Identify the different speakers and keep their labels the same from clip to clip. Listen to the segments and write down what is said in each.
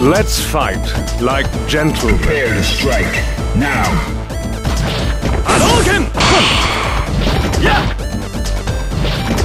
Speaker 1: Let's fight like gentlemen.
Speaker 2: Prepare to strike. Now.
Speaker 3: Hadouken! Yeah!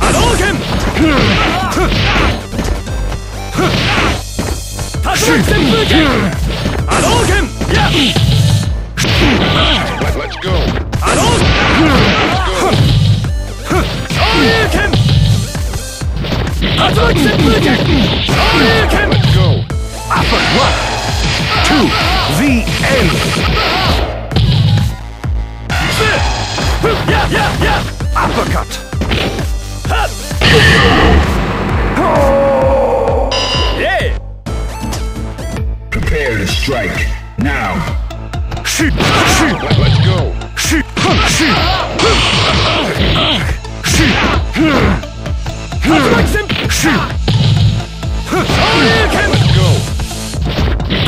Speaker 3: Hadouken! Hadouken! Yeah!
Speaker 4: Let, let's go.
Speaker 3: Hadouken! Shoryuken! Senpuken! Shoryuken!
Speaker 1: The end.
Speaker 3: Yeah, yeah, yeah!
Speaker 1: Uppercut.
Speaker 3: Yeah!
Speaker 2: Prepare to strike. Now.
Speaker 1: Shi, shi,
Speaker 4: Let, let's go.
Speaker 3: Senpuken!